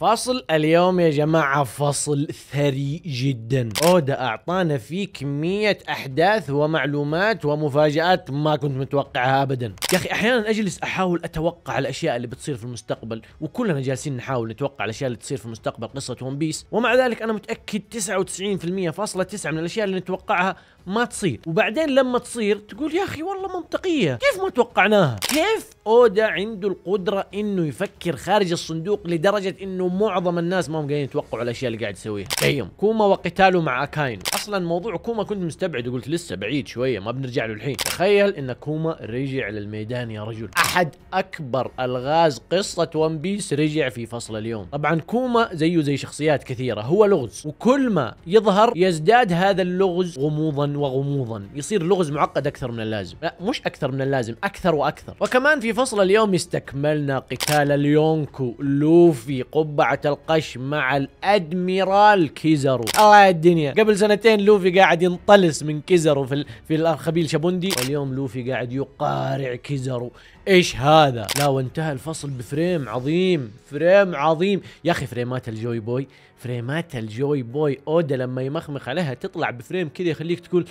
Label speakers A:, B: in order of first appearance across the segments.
A: فصل اليوم يا جماعة فصل ثري جدا. أودا أعطانا فيه كمية أحداث ومعلومات ومفاجآت ما كنت متوقعها ابدا. يا أخي أحيانا أجلس أحاول أتوقع الأشياء اللي بتصير في المستقبل وكلنا جالسين نحاول نتوقع الأشياء اللي تصير في المستقبل قصة One Piece. ومع ذلك أنا متأكد 99% فاصلة 9 من الأشياء اللي نتوقعها ما تصير. وبعدين لما تصير تقول يا أخي والله منطقية. كيف ما توقعناها؟ كيف؟ أودا عنده القدرة إنه يفكر خارج الصندوق لدرجة إنه معظم الناس ما هم قاعدين يتوقعوا الأشياء اللي قاعد يسويها. قيم كوما وقتاله مع أكاينو. أصلا موضوع كوما كنت مستبعد وقلت لسه بعيد شوية ما بنرجع له الحين. تخيل إن كوما رجع للميدان يا رجل. أحد أكبر ألغاز قصة One Piece رجع في فصل اليوم. طبعا كوما زيه زي شخصيات كثيرة هو لغز. وكل ما يظهر يزداد هذا اللغز غموضا وغموضا. يصير لغز معقد أكثر من اللازم. لا مش أكثر من اللازم أكثر وأكثر. وكمان في فصل اليوم استكملنا قتال اليونكو. لوفي قبعة القش مع الأدميرال كيزارو. الله يا الدنيا. قبل سنتين لوفي قاعد ينطلس من كيزارو في. في أرخبيل شابوندي. واليوم لوفي قاعد يقارع كيزارو. إيش هذا؟ لا وانتهى الفصل ب frame عظيم frame عظيم. يا أخي فريمات الجوي بوي فريمات الجوي بوي. أودا لما يمخمخ عليها تطلع ب frame كذا يخليك تقول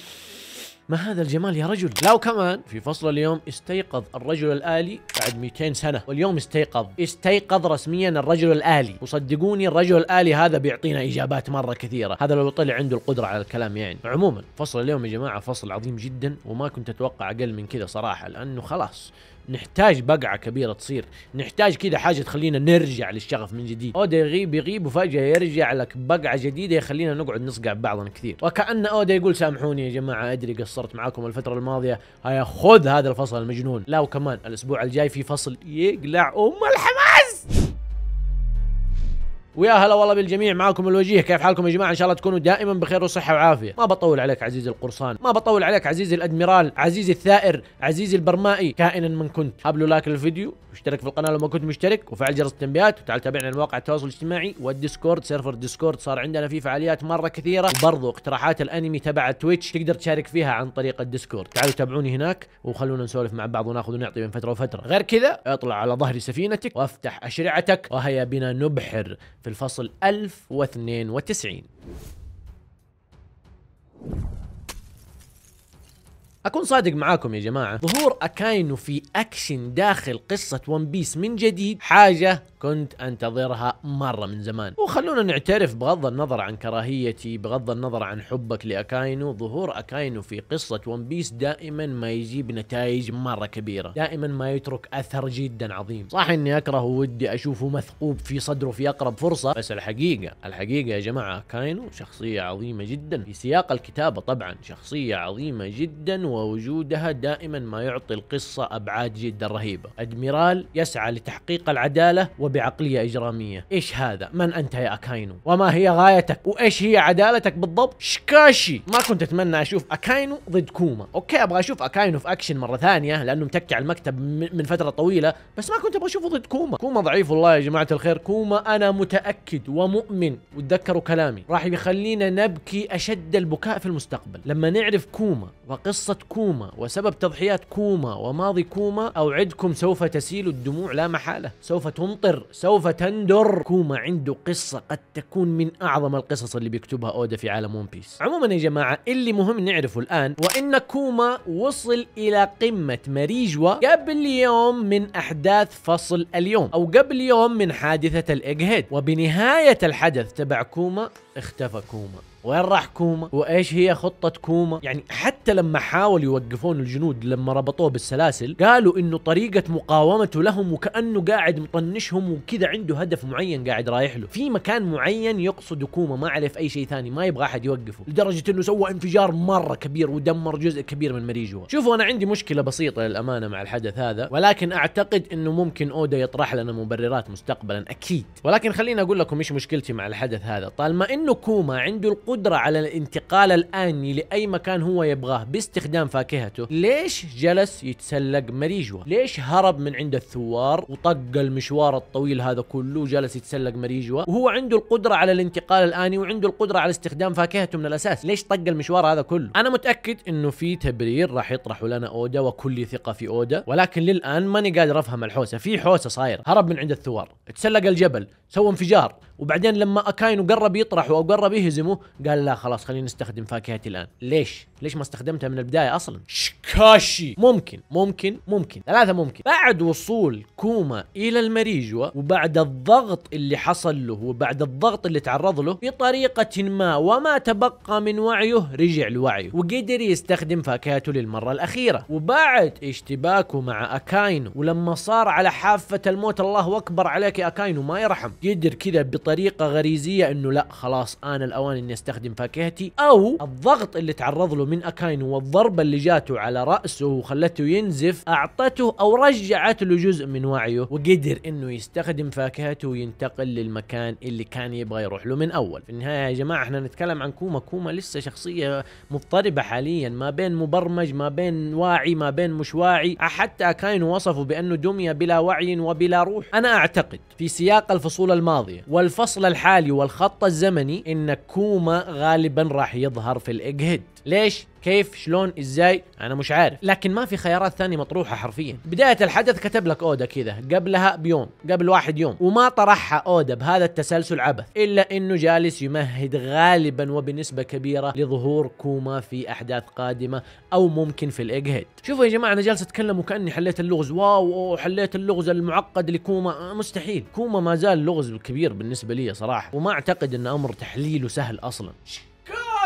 A: ما هذا الجمال يا رجل؟ لا وكمان في فصل اليوم استيقظ الرجل الآلي بعد 200 سنة. واليوم استيقظ. استيقظ رسميا الرجل الآلي. وصدقوني الرجل الآلي هذا بيعطينا إجابات مرة كثيرة. هذا لو طلع عنده القدرة على الكلام يعني. عموما فصل اليوم يا جماعة فصل عظيم جدا وما كنت أتوقع أقل من كذا صراحة لأنه خلاص نحتاج فقعة كبيرة تصير. نحتاج كذا حاجة تخلينا نرجع للشغف من جديد. أودا يغيب يغيب وفجأة يرجع لك فقعة جديدة يخلينا نقعد نصقع بعضنا كثير. وكأن أودا يقول سامحوني يا جماعة أدري قصرت معاكم الفترة الماضية. هيا خذ هذا الفصل المجنون. لا وكمان الأسبوع الجاي في فصل يقلع أم الحماس! ويا هلا والله بالجميع معكم الوجيه. كيف حالكم يا جماعة؟ إن شاء الله تكونوا دائما بخير وصحة وعافية. ما بطول عليك عزيزي القرصان ما بطول عليك عزيزي الأدميرال عزيزي الثائر عزيزي البرمائي كائنا من كنت. هبلوا like للفيديو واشترك في القناة لو ما كنت مشترك وفعل جرس التنبيهات وتعال تابعنا على مواقع التواصل الاجتماعي وال Discord server Discord. صار عندنا فيه فعاليات مرة كثيرة وبرضو اقتراحات الأنمي تبع Twitch تقدر تشارك فيها عن طريق ال Discord. تعالوا تابعوني هناك وخلونا نسولف مع بعض وناخذ ونعطي بين فترة وفترة. غير كذا اطلع على ظهر سفينتك وافتح أشرعتك وهيا بنا نبحر. في الفصل 1092 أكون صادق معاكم يا جماعة ظهور أكاينو في أكشن داخل قصة One Piece من جديد حاجة كنت أنتظرها مرة من زمان. وخلونا نعترف بغض النظر عن كراهيتي بغض النظر عن حبك لأكاينو. ظهور أكاينو في قصة One Piece دائما ما يجيب نتائج مرة كبيرة. دائما ما يترك أثر جدا عظيم. صح إني أكره ودي أشوفه مثقوب في صدره في أقرب فرصة بس الحقيقة الحقيقة يا جماعة أكاينو شخصية عظيمة جدا. في سياق الكتابة طبعا شخصية عظيمة جدا ووجودها دائما ما يعطي القصة أبعاد جدا رهيبة. أدميرال يسعى لتحقيق العدالة وبعقليه إجرامية. إيش هذا؟ من أنت يا أكاينو؟ وما هي غايتك؟ وإيش هي عدالتك بالضبط؟ しかし! ما كنت أتمنى أشوف أكاينو ضد كوما. okay أبغى أشوف أكاينو في أكشن مرة ثانية لأنه متكي على المكتب من فترة طويلة. بس ما كنت أبغى أشوفه ضد كوما. كوما ضعيف والله يا جماعة الخير. كوما أنا متأكد ومؤمن. وتذكروا كلامي. راح يخلينا نبكي أشد البكاء في المستقبل. لما نعرف كوما وقصة كوما وسبب تضحيات كوما وماضي كوما أوعدكم سوف تسيل الدموع لا محالة. سوف تمطر سوف تندر كوما عنده قصة قد تكون من أعظم القصص اللي بيكتبها أودا في عالم ون بيس. عموما يا جماعة اللي مهم نعرفه الآن وإن كوما وصل إلى قمة مريجوا قبل يوم من أحداث فصل اليوم أو قبل يوم من حادثة ال Egghead وبنهاية الحدث تبع كوما اختفى كوما. وين راح كوما؟ وإيش هي خطة كوما؟ يعني حتى لما حاول يوقفون الجنود لما ربطوه بالسلاسل قالوا إنه طريقة مقاومته لهم وكأنه قاعد مطنشهم وكذا عنده هدف معين قاعد رايح له. في مكان معين يقصد كوما ما عليه في أي شيء ثاني ما يبغى أحد يوقفه لدرجة إنه سوى انفجار مرة كبير ودمر جزء كبير من مريجوا شوفوا أنا عندي مشكلة بسيطة للأمانة مع الحدث هذا ولكن أعتقد إنه ممكن أودا يطرح لنا مبررات مستقبلا أكيد. ولكن خليني أقول لكم إيش مشكلتي مع الحدث هذا. طالما إنه كوما عنده القدرة القدرة على الانتقال الآني لأي مكان هو يبغاه باستخدام فاكهته. ليش جلس يتسلق مريجوة؟ ليش هرب من عند الثوار وطق المشوار الطويل هذا كله وجلس يتسلق مريجوة؟ وهو عنده القدرة على الانتقال الآني وعنده القدرة على استخدام فاكهته من الأساس. ليش طق المشوار هذا كله؟ أنا متأكد إنه في تبرير راح يطرحه لنا أودا وكل ثقة في أودا ولكن للآن ماني قادر أفهم الحوسة. في حوسة صايرة. هرب من عند الثوار. تسلق الجبل. سوى انفجار. وبعدين لما أكاينو قرب يطرحه أو قرب يهزمه قال لا خلاص خلينا نستخدم فاكهتي الآن. ليش؟ ليش ما استخدمتها من البداية أصلا؟ しかし. ممكن ممكن ممكن. ثلاثة ممكن. بعد وصول كوما إلى المريجوا وبعد الضغط اللي حصل له وبعد الضغط اللي تعرض له بطريقة ما وما تبقى من وعيه رجع لوعيه وقدر يستخدم فاكهته للمرة الأخيرة. وبعد اشتباكه مع أكاينو ولما صار على حافة الموت الله أكبر عليك يا أكاينو ما يرحم. قدر كذا بطريقه غريزية إنه لا خلاص آن الأوان إني أستخدم فاكهتي أو الضغط اللي تعرض له من اكاينو والضربة اللي جاته على رأسه وخلته ينزف أعطته أو رجعت له جزء من وعيه وقدر إنه يستخدم فاكهته وينتقل للمكان اللي كان يبغى يروح له من أول. في النهاية يا جماعة إحنا نتكلم عن كوما. كوما لسه شخصية مضطربة حاليا ما بين مبرمج ما بين واعي ما بين مش واعي. حتى اكاينو وصفه بأنه دميه بلا وعي وبلا روح. أنا أعتقد في سياق الفصول الماضية والفصل الحالي والخط الزمني إن كوما غالبا راح يظهر في ال Egghead ليش؟ كيف؟ شلون؟ إزاي؟ أنا مش عارف. لكن ما في خيارات ثانية مطروحة حرفيا. بداية الحدث كتب لك أودا كذا قبلها بيوم قبل واحد يوم. وما طرحها أودا بهذا التسلسل عبث إلا إنه جالس يمهد غالبا وبنسبة كبيرة لظهور كوما في أحداث قادمة أو ممكن في ال Egghead. شوفوا يا جماعة أنا جالس أتكلم وكأني حليت اللغز. wow حليت اللغز المعقد لكوما. مستحيل. كوما ما زال لغز كبير بالنسبة لي صراحة. وما أعتقد إن أمر تحليله سهل أصلا.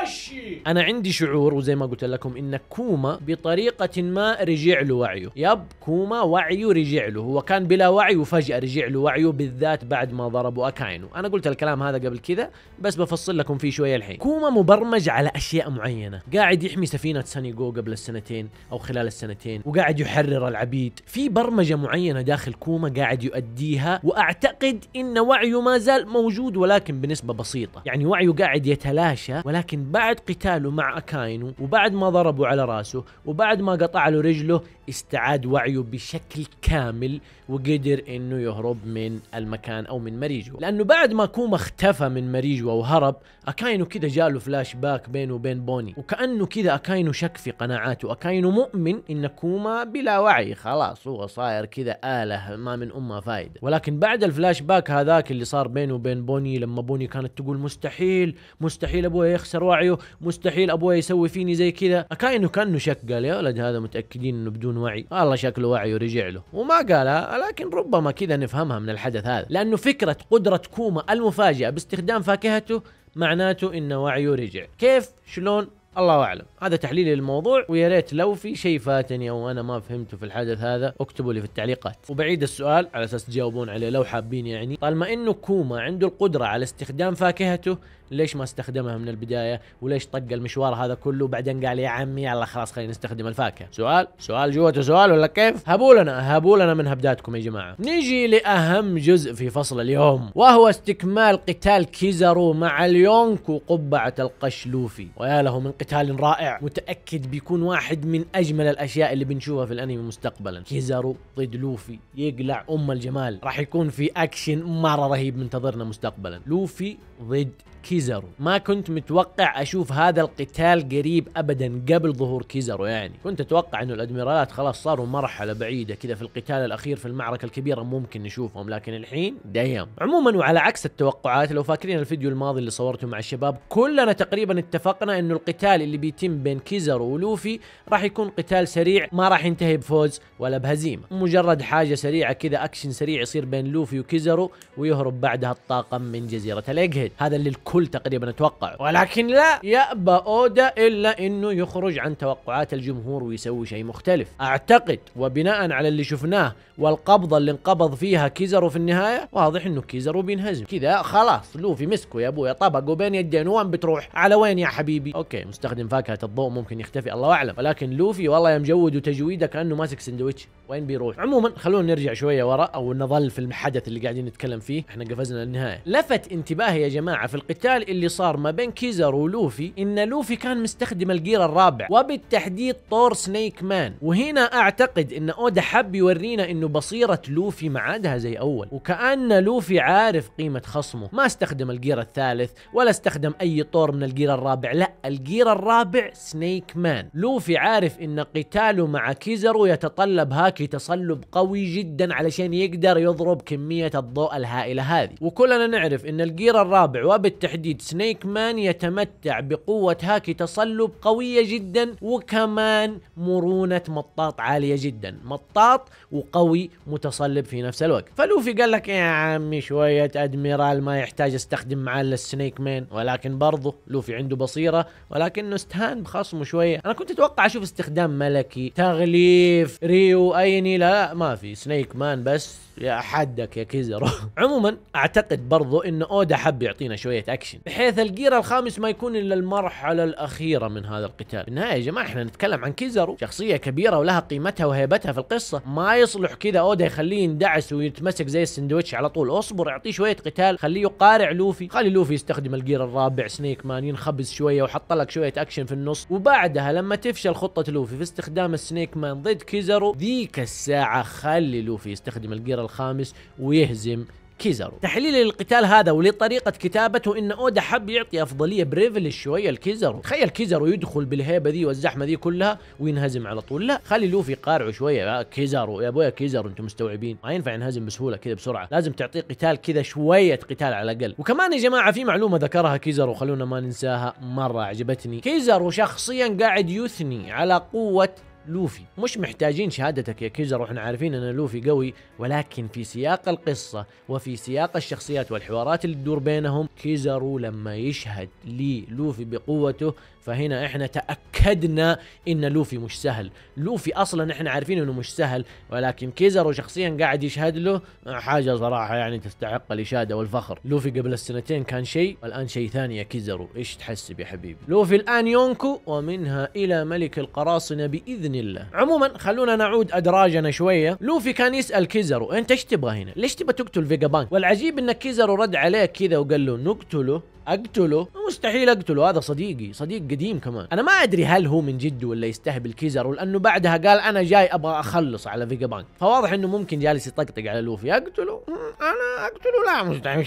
A: しかし أنا عندي شعور وزي ما قلت لكم إن كوما بطريقة ما رجع له وعيه. yep كوما وعيه رجع له. هو كان بلا وعي وفجأة رجع له وعيه بالذات بعد ما ضربوا أكاينو. أنا قلت الكلام هذا قبل كذا بس بفصل لكم فيه شوية الحين. كوما مبرمج على أشياء معينة. قاعد يحمي سفينة ساني جو قبل السنتين أو خلال السنتين وقاعد يحرر العبيد. في برمجة معينة داخل كوما قاعد يؤديها وأعتقد إن وعيه ما زال موجود ولكن بنسبة بسيطة. يعني وعيه قاعد يتلاشى ولكن بعد قتاله مع أكاينو وبعد ما ضربوا على رأسه وبعد ما قطع له رجله استعاد وعيه بشكل كامل وقدر إنه يهرب من المكان أو من مريجو لأنه بعد ما كوما اختفى من مريجو وهرب أكاينو كذا جاله فلاش باك بينه وبين بوني. وكأنه كذا أكاينو شك في قناعاته. أكاينو مؤمن إن كوما بلا وعي. خلاص هو صاير كذا آلة ما من امها فايدة. ولكن بعد الفلاش باك هذاك اللي صار بينه وبين بوني لما بوني كانت تقول مستحيل مستحيل أبوي يخسر وعيه. مستحيل أبوي يسوي فيني زي كذا. أكاينو كأنه شك قال يا ولد هذا متأكدين إنه بدون وعي. والله شكله وعي ورجع له. وما قالها لكن ربما كذا نفهمها من الحدث هذا. لأنه فكرة قدرة كوما المفاجئه باستخدام فاكهته معناته ان وعيه رجع كيف؟ شلون؟ الله أعلم. هذا تحليلي للموضوع. ويا ريت لو في شيء فاتني أو أنا ما فهمته في الحدث هذا اكتبوا لي في التعليقات. وبعيد السؤال على أساس تجاوبون عليه لو حابين يعني. طالما إنه كوما عنده القدرة على استخدام فاكهته ليش ما استخدمها من البداية وليش طق المشوار هذا كله؟ وبعدين قال يا عمي يلا خلاص خلينا نستخدم الفاكهة. سؤال؟ سؤال جوته سؤال ولا كيف؟ هبدوا لنا هبدوا لنا من هبداتكم يا جماعة. نيجي لأهم جزء في فصل اليوم وهو استكمال قتال كيزارو مع اليونكو قبعة القش لوفي ويا له من قتال رائع متأكد بيكون واحد من أجمل الأشياء اللي بنشوفها في الأنمي مستقبلا. كيزارو ضد لوفي يقلع أم الجمال. راح يكون في أكشن مرة رهيب منتظرنا مستقبلا. لوفي ضد كيزارو ما كنت متوقع أشوف هذا القتال قريب ابدا قبل ظهور كيزارو يعني. كنت أتوقع إنه الادميرالات خلاص صاروا مرحلة بعيدة كذا في القتال الأخير في المعركة الكبيرة ممكن نشوفهم لكن الحين دايم. عموما وعلى عكس التوقعات لو فاكرين الفيديو الماضي اللي صورته مع الشباب كلنا تقريبا اتفقنا إنه القتال اللي بيتم بين كيزارو ولوفي راح يكون قتال سريع ما راح ينتهي بفوز ولا بهزيمة. مجرد حاجة سريعة كذا أكشن سريع يصير بين لوفي وكيزارو ويهرب بعدها الطاقم من جزيرة ال Egghead. هذا اللي الكل تقريبا توقع. ولكن لا يأبى أودا إلا إنه يخرج عن توقعات الجمهور ويسوي شيء مختلف. أعتقد وبناء على اللي شفناه والقبضه اللي انقبض فيها كيزرو في النهاية واضح إنه كيزرو بينهزم. كذا خلاص لوفي مسكه يا أبويا طبقه بين يدين وين بتروح؟ على وين يا حبيبي؟ أوكي مستخدم فاكهة الضوء ممكن يختفي الله أعلم. ولكن لوفي والله يا مجود وتجويده كأنه ماسك سندويتش وين بيروح؟ عموما خلونا نرجع شوية ورا أو نظل في الحدث اللي قاعدين نتكلم فيه. إحنا قفزنا للنهاية. لفت انتباهي يا جماعة في القتال اللي صار ما بين كيزارو ولوفي إن لوفي كان مستخدم ال Gear الرابع وبالتحديد طور Snake Man. وهنا أعتقد إن أودا حب يورينا إنه بصيرة لوفي ما عادها زي أول وكأن لوفي عارف قيمة خصمه. ما استخدم ال Gear الثالث ولا استخدم أي طور من ال Gear الرابع إلا ال Gear الرابع Snake Man. لوفي عارف إن قتاله مع كيزارو يتطلب haki تصلب قوي جدا علشان يقدر يضرب كمية الضوء الهائلة هذه. وكلنا نعرف إن ال Gear الرابع وبالتحديد Snake Man يتمتع بقوة haki تصلب قوية جدا وكمان مرونة مطاط عالية جدا. مطاط وقوي متصلب في نفس الوقت. فلوفي قال لك يا عمي شوية أدميرال ما يحتاج أستخدم معاه إلا ال Snake Man ولكن برضه لوفي عنده بصيرة ولكنه استهان بخصمه شوية. أنا كنت أتوقع أشوف استخدام ملكي. تغليف ryuo يعني لا, لا ما في. Snake Man بس يا حدك يا كيزرو. عموما أعتقد برضو إن أودا حب يعطينا شوية أكشن. بحيث ال Gear الخامس ما يكون إلا المرحلة الأخيرة من هذا القتال. بالنهايه يا جماعة إحنا نتكلم عن كيزرو شخصية كبيرة ولها قيمتها وهيبتها في القصة. ما يصلح كذا أودا يخليه يندعس ويتمسك زي السندوتش على طول. أصبر أعطيه شوية قتال خليه يقارع لوفي. خلي لوفي يستخدم ال Gear الرابع Snake Man ينخبز شوية وحط لك شوية أكشن في النص. وبعدها لما تفشل خطة لوفي في استخدام ال Snake Man ضد كيزرو ذيك الساعة خلي لوفي يستخدم ال Gear الخامس ويهزم كيزارو. تحليلي للقتال هذا ولطريقة كتابته إن أودا حب يعطي أفضلية privilege شوية لكيزارو. تخيل كيزارو يدخل بالهيبة دي والزحمة دي كلها وينهزم على طول. لا خلي لوفي قارعه شوية. يا كيزارو يا أبويا كيزارو أنتم مستوعبين. ما ينفع ينهزم بسهولة كذا بسرعة. لازم تعطيه قتال كذا شوية قتال على الأقل. وكمان يا جماعة في معلومة ذكرها كيزارو خلونا ما ننساها مرة عجبتني. كيزارو شخصيا قاعد يثني على قوة لوفي. مش محتاجين شهادتك يا كيزرو إحنا عارفين أن لوفي قوي ولكن في سياق القصة وفي سياق الشخصيات والحوارات اللي تدور بينهم كيزارو لما يشهد للوفي بقوته فهنا إحنا تأكدنا إن لوفي مش سهل. لوفي أصلا إحنا عارفين إنه مش سهل ولكن كيزارو شخصيا قاعد يشهد له حاجة صراحة يعني تستحق الإشادة والفخر. لوفي قبل السنتين كان شيء والآن شيء ثاني يا كيزارو. إيش تحسب يا حبيبي؟ لوفي الآن yonko ومنها إلى ملك القراصنة بإذن الله. عموما خلونا نعود أدراجنا شوية. لوفي كان يسأل كيزارو أنت إيش تبغى هنا؟ ليش تبغى تقتل فيجا بانك والعجيب إن كيزارو رد عليه كذا وقال له نقتله. أقتله؟ مستحيل أقتله هذا صديقي صديق قديم كمان. أنا ما أدري هل هو من جد ولا يستهبل كيزر لأنه بعدها قال أنا جاي أبغى أخلص على فيجا بانك. فواضح إنه ممكن جالس يطقطق على لوفي. أقتله؟ أنا أقتله؟ لا مستحيل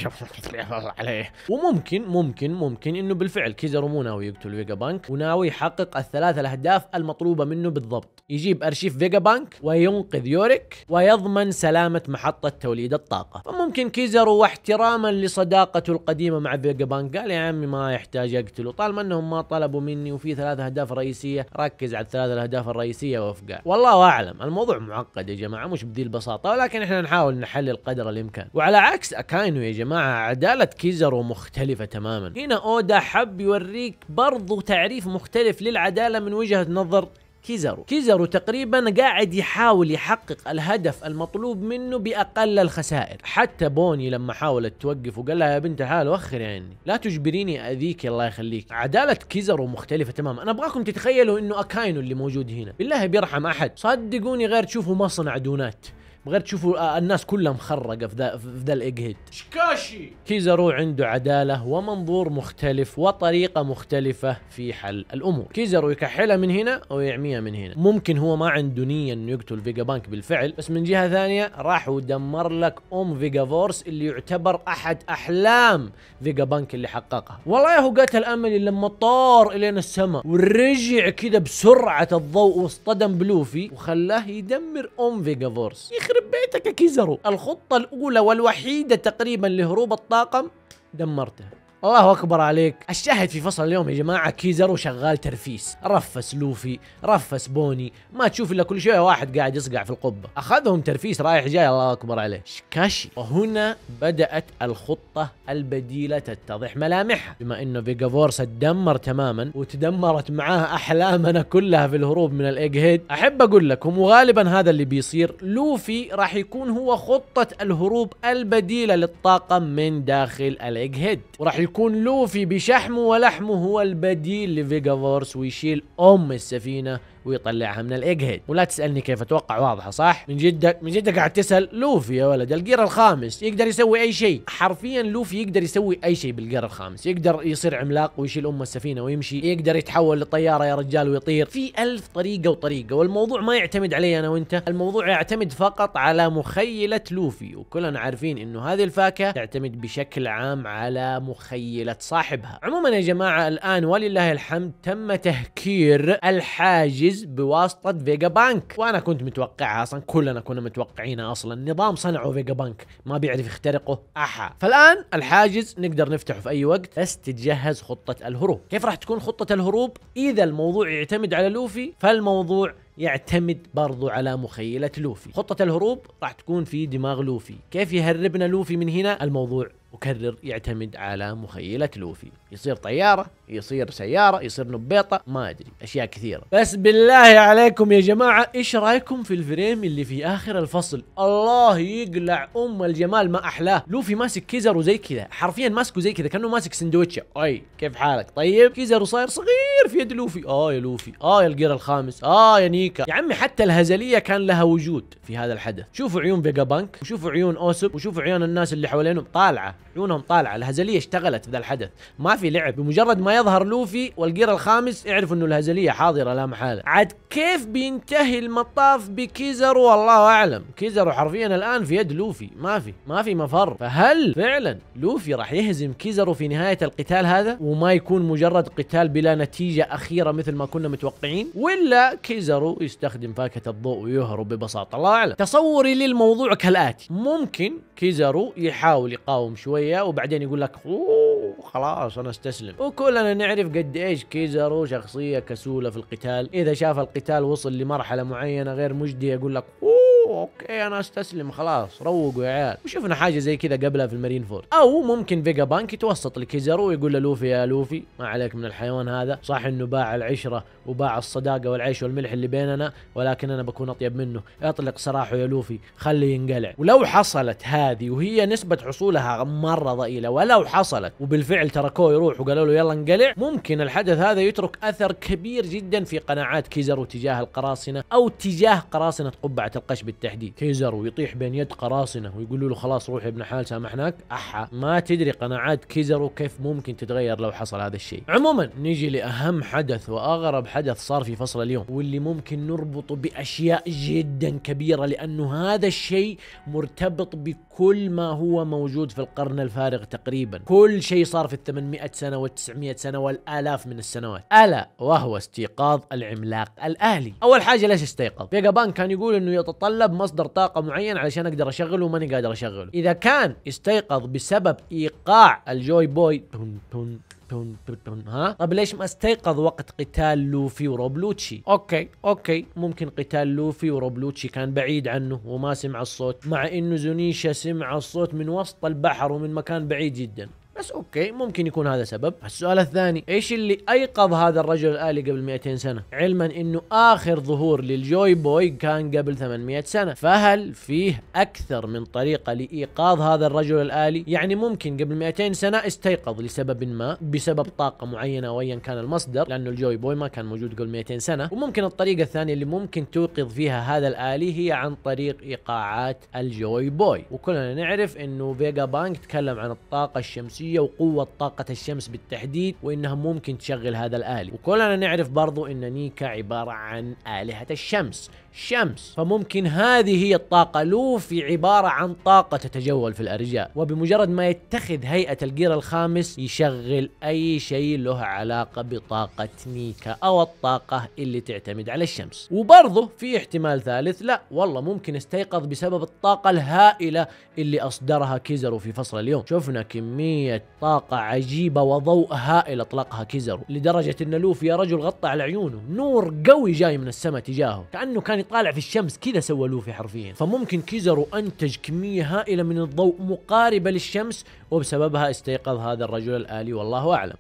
A: عليه وممكن ممكن ممكن إنه بالفعل كيزر مو ناوي يقتل فيجا بانك وناوي يحقق الثلاث الأهداف المطلوبة منه بالضبط. يجيب أرشيف فيجا بانك وينقذ يوريك ويضمن سلامة محطة توليد الطاقة. فممكن كيزر واحتراما لصداقته القديمة مع فيجا بانك قال يا عمي ما يحتاج اقتله طالما انهم ما طلبوا مني وفي ثلاث أهداف رئيسية ركز على الثلاث الأهداف الرئيسية وافقع والله أعلم الموضوع معقد يا جماعة مش بذي البساطة ولكن إحنا نحاول نحلل قدر الإمكان. وعلى عكس أكاينو يا جماعة عدالة كيزرو مختلفة تماما. هنا أودا حب يوريك برضو تعريف مختلف للعدالة من وجهة نظر كيزارو. كيزارو تقريبا قاعد يحاول يحقق الهدف المطلوب منه بأقل الخسائر. حتى بوني لما حاولت توقف وقال لها يا بنت حال وخر يعني لا تجبريني أذيك الله يخليك. عدالة كيزارو مختلفة تماما. أنا أبغاكم تتخيلوا إنه أكاينو اللي موجود هنا. بالله بيرحم أحد صدقوني غير تشوفوا مصنع دونات. بغير تشوفوا آه، الناس كلها مخرقة في ذا في ذا الايج هيد
B: شكاشي
A: كيزارو عنده عدالة ومنظور مختلف وطريقة مختلفة في حل الأمور. كيزارو يكحلها من هنا ويعميها من هنا. ممكن هو ما عنده نية إنه يقتل فيجا بانك بالفعل بس من جهة ثانية راح ودمر لك أم فيجا فورس اللي يعتبر أحد أحلام فيجا بانك اللي حققها. والله هو قتل املي لما طار الين السماء ورجع كذا بسرعة الضوء واصطدم بلوفي وخلاه يدمر أم فيجا فورس. يخرب بيتك يا كيزرو الخطة الأولى والوحيدة تقريبا لهروب الطاقم دمرتها الله أكبر عليك. الشاهد في فصل اليوم يا جماعة كيزرو شغال ترفيس. رفس لوفي رفس بوني. ما تشوف إلا كل شوية واحد قاعد يصقع في القبة. أخذهم ترفيس رايح جاي الله أكبر عليه. شكاشي. وهنا بدأت الخطة البديلة تتضح ملامحها. بما إنه فيجا فورس تدمر تماما وتدمرت معاه أحلامنا كلها في الهروب من الايج هيد أحب أقول لكم وغالبا هذا اللي بيصير لوفي راح يكون هو خطة الهروب البديلة للطاقم من داخل الايج هيد. وراح يكون لوفي بشحمه ولحمه هو البديل لفيجا فورس ويشيل أم السفينة ويطلعها من الايج هيد ولا تسألني كيف أتوقع واضحة صح؟ من جدك من جدك قاعد تسأل لوفي يا ولد ال Gear الخامس يقدر يسوي أي شيء. حرفيا لوفي يقدر يسوي أي شيء بال Gear الخامس. يقدر يصير عملاق ويشيل أم السفينة ويمشي يقدر يتحول لطياره يا رجال ويطير. في ألف طريقة وطريقة والموضوع ما يعتمد علي أنا وأنت. الموضوع يعتمد فقط على مخيلة لوفي وكلنا عارفين إنه هذه الفاكهة تعتمد بشكل عام على مخيلة صاحبها. عموما يا جماعة الآن ولله الحمد تم تهكير الحاجز بواسطة فيجا بانك. وأنا كنت متوقعها أصلا كلنا كنا متوقعينها أصلا. نظام صنعه فيجا بانك ما بيعرف يخترقه احا فالآن الحاجز نقدر نفتحه في أي وقت بس تتجهز خطة الهروب. كيف راح تكون خطة الهروب؟ إذا الموضوع يعتمد على لوفي فالموضوع يعتمد برضو على مخيلة لوفي. خطة الهروب راح تكون في دماغ لوفي. كيف يهربنا لوفي من هنا؟ الموضوع أكرر يعتمد على مخيلة لوفي. يصير طيارة يصير سيارة يصير نبيطة ما أدري أشياء كثيرة. بس بالله عليكم يا جماعة إيش رأيكم في ال frame اللي في آخر الفصل؟ الله يقلع أم الجمال ما أحلاه. لوفي ماسك كيزرو زي كذا حرفيا ماسكه زي كذا كأنه ماسك سندوتشة. أي كيف حالك؟ طيب. كيزرو صاير صغير في يد لوفي. آه يا لوفي آه يا ال Gear الخامس آه يا نيكا. يا عمي حتى الهزلية كان لها وجود في هذا الحدث. شوفوا عيون فيجا بانك وشوفوا عيون أوسب وشوفوا عيون الناس اللي حوالينهم. طالعة. عيونهم طالعة الهزلية اشتغلت في ذا الحدث. ما في لعب بمجرد ما يظهر لوفي وال Gear الخامس اعرف إنه الهزلية حاضرة لا محالة. عاد كيف بينتهي المطاف بكيزرو والله أعلم. كيزرو حرفيا الآن في يد لوفي. ما في ما في مفر. فهل فعلا لوفي راح يهزم كيزرو في نهاية القتال هذا؟ وما يكون مجرد قتال بلا نتيجة أخيرة مثل ما كنا متوقعين؟ ولا كيزرو يستخدم فاكهة الضوء ويهرب ببساطة؟ الله أعلم. تصوري للموضوع كالآتي. ممكن كيزرو يحاول يقاوم شوية وبعدين يقول لك أوه خلاص أنا استسلم. وكلنا نعرف قد إيش كيزارو شخصية كسولة في القتال. إذا شاف القتال وصل لمرحلة معينة غير مجدي يقول لك أوه okay أنا استسلم خلاص روقوا يا عيال. وشفنا حاجة زي كذا قبلها في المارين فورد. أو ممكن فيجا بانك يتوسط لكيزارو ويقول للوفي يا لوفي ما عليك من الحيوان هذا. صح إنه باع العشرة وباع الصداقة والعيش والملح اللي بيننا ولكن أنا بكون أطيب منه. اطلق سراحه يا لوفي خليه ينقلع. ولو حصلت هذه وهي نسبة حصولها مرة ضئيلة. ولو حصلت وبالفعل تركوه يروح وقالوا له يلا انقلع ممكن الحدث هذا يترك أثر كبير جدا في قناعات كيزارو تجاه القراصنة أو تجاه قراصنة قبعة القش بالتحديد كيزارو يطيح بين يد قراصنة ويقولوا له خلاص روح يا ابن الحلال سامحناك أحا ما تدري قناعات كيزارو كيف ممكن تتغير لو حصل هذا الشيء. عموما نيجي لأهم حدث وأغرب حدث صار في فصل اليوم واللي ممكن نربطه بأشياء جدا كبيرة لأنه هذا الشيء مرتبط بكل ما هو موجود في القرن الفارغ تقريبا. كل شيء صار في ال 800 سنة وال900 سنة والآلاف من السنوات. ألا وهو استيقاظ العملاق الالي أول حاجة ليش استيقظ؟ فيجا بان كان يقول إنه يتطلب مصدر طاقة معين علشان أقدر أشغله وماني قادر أشغله. إذا كان استيقظ بسبب إيقاع الجوي بوي تون تون تون تون تون ها؟ طب ليش ما استيقظ وقت قتال لوفي وروب لوتشي؟ okay okay. ممكن قتال لوفي وروب لوتشي كان بعيد عنه وما سمع الصوت مع إنه زونيشا سمع الصوت من وسط البحر ومن مكان بعيد جدا. بس okay ممكن يكون هذا سبب. السؤال الثاني إيش اللي أيقظ هذا الرجل الآلي قبل 200 سنة؟ علما إنه آخر ظهور للجوي بوي كان قبل 800 سنة. فهل فيه أكثر من طريقة لإيقاظ هذا الرجل الآلي؟ يعني ممكن قبل 200 سنة استيقظ لسبب ما بسبب طاقة معينة أو ايا كان المصدر لأنه الجوي بوي ما كان موجود قبل 200 سنة. وممكن الطريقة الثانية اللي ممكن توقظ فيها هذا الآلي هي عن طريق إيقاعات الجوي بوي. وكلنا نعرف إنه فيجا بانك تكلم عن الطاقة الشمسية الشمسية وقوة طاقة الشمس بالتحديد وإنها ممكن تشغل هذا الآلي. وكلنا نعرف برضو إن نيكا عبارة عن آلهة الشمس. شمس. فممكن هذه هي الطاقة. لوفي عبارة عن طاقة تتجول في الأرجاء. وبمجرد ما يتخذ هيئة ال Gear الخامس يشغل أي شيء له علاقة بطاقة نيكا أو الطاقة اللي تعتمد على الشمس. وبرضه في احتمال ثالث لا والله ممكن استيقظ بسبب الطاقة الهائلة اللي أصدرها كيزرو في فصل اليوم. شفنا كمية طاقة عجيبة وضوء هائل أطلقها كيزرو لدرجة أن لوفي يا رجل غطى على عيونه نور قوي جاي من السماء تجاهه كأنه كان يطالع في الشمس كذا سوى لوفي حرفيا. فممكن كيزرو أنتج كمية هائلة من الضوء مقاربة للشمس وبسببها استيقظ هذا الرجل الآلي والله أعلم.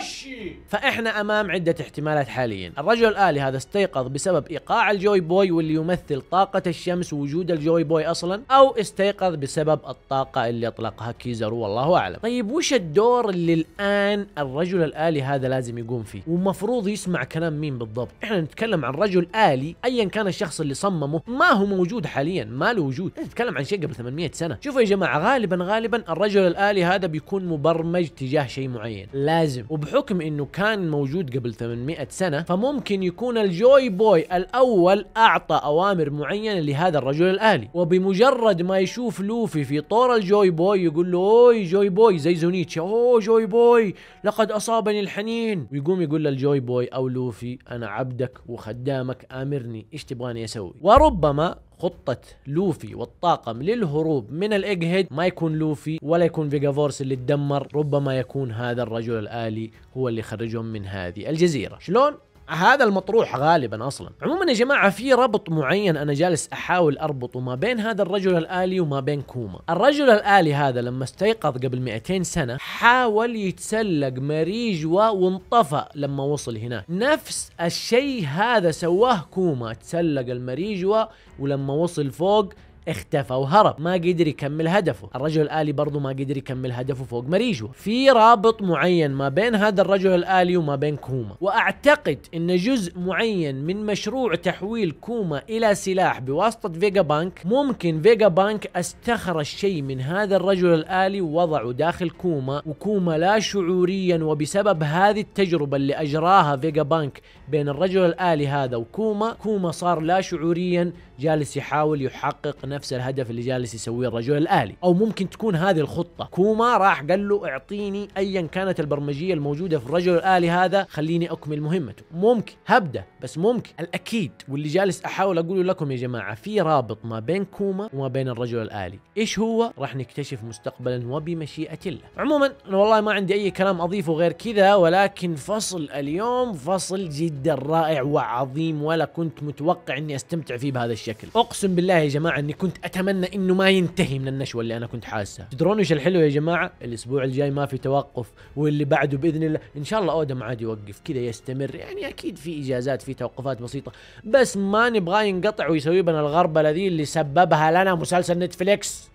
A: امشي فإحنا أمام عدة احتمالات حاليا. الرجل الآلي هذا استيقظ بسبب إيقاع الجوي بوي واللي يمثل طاقة الشمس ووجود الجوي بوي أصلا أو استيقظ بسبب الطاقة اللي أطلقها كيزرو والله أعلم. طيب وش الدور اللي الآن الرجل الآلي هذا لازم يقوم فيه؟ ومفروض يسمع كلام مين بالضبط؟ إحنا نتكلم عن رجل آلي ايا كان الشخص اللي صممه ما هو موجود حاليا ما له وجود. نتكلم عن شيء قبل 800 سنة. شوفوا يا جماعة غالبا غالبا الرجل الآلي هذا بيكون مبرمج تجاه شيء معين. لازم. وبحكم إنه كان موجود قبل 800 سنة فممكن يكون الجوي بوي الأول أعطى أوامر معينة لهذا الرجل الآلي. وبمجرد ما يشوف لوفي في طور الجوي بوي يقول له أوي جوي بوي زي زونيتشا أوه جوي بوي لقد أصابني الحنين. ويقوم يقول للجوي بوي أو لوفي أنا عبدك وخدامك آمرني إيش تبغاني أسوي؟ وربما خطة لوفي والطاقم للهروب من الايج هيد ما يكون لوفي ولا يكون فيجا فورس اللي تدمر ربما يكون هذا الرجل الآلي هو اللي خرجهم من هذه الجزيرة شلون؟ هذا المطروح غالبا أصلا. عموما يا جماعة في ربط معين أنا جالس أحاول أربطه ما بين هذا الرجل الآلي وما بين كوما. الرجل الآلي هذا لما استيقظ قبل 200 سنة حاول يتسلق مريجوا وانطفى لما وصل هنا نفس الشيء هذا سواه كوما. تسلق المريجوا ولما وصل فوق اختفى وهرب ما قدر يكمل هدفه. الرجل الآلي برضو ما قدر يكمل هدفه فوق مريجو في رابط معين ما بين هذا الرجل الآلي وما بين كوما. وأعتقد أن جزء معين من مشروع تحويل كوما إلى سلاح بواسطة فيجا بانك ممكن فيجا بانك أستخرج شيء من هذا الرجل الآلي ووضعه داخل كوما. وكوما لا شعوريا وبسبب هذه التجربة اللي أجراها فيجا بانك بين الرجل الآلي هذا وكوما كوما صار لا شعوريا جالس يحاول يحقق نفس الهدف اللي جالس يسويه الرجل الآلي. أو ممكن تكون هذه الخطة. كوما راح قال له اعطيني أيا كانت البرمجية الموجودة في الرجل الآلي هذا خليني أكمل مهمته. ممكن هبد بس ممكن. الأكيد واللي جالس أحاول أقوله لكم يا جماعة في رابط ما بين كوما وما بين الرجل الآلي. إيش هو؟ راح نكتشف مستقبلا وبمشيئة الله. عموما أنا والله ما عندي أي كلام أضيفه غير كذا ولكن فصل اليوم فصل جدا رائع وعظيم ولا كنت متوقع أني أستمتع فيه بهذا الشكل أقسم بالله يا جماعة أني كنت أتمنى إنه ما ينتهي من النشوة اللي أنا كنت حاسها تدرون إيش الحلو يا جماعة؟ الأسبوع الجاي ما في توقف واللي بعده بإذن الله إن شاء الله أودا ما عاد يوقف كذا يستمر. يعني أكيد في إجازات في توقفات بسيطة. بس ما نبغاه ينقطع ويسوي بنا الغربلة ذي اللي سببها لنا مسلسل نتفليكس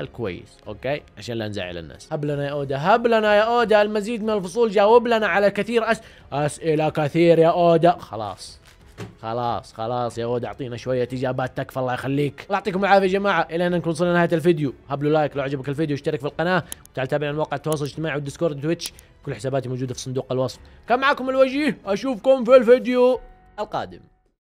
A: الكويس okay؟ عشان لا نزعل الناس. هب لنا يا أودا هب لنا يا أودا المزيد من الفصول جاوب لنا على كثير أس... أسئلة كثير يا أودا. خلاص. خلاص خلاص يا أودا اعطينا شوية إجابات تكفى الله يخليك. الله يعطيكم العافية يا جماعة. إلى هنا نكون وصلنا لنهاية الفيديو. هبدوا like لو عجبك الفيديو اشترك في القناة وتعال تابعنا على مواقع التواصل الاجتماعي والديسكورد وتويتش. كل حساباتي موجودة في صندوق الوصف. كان معكم الوجيه أشوفكم في الفيديو القادم.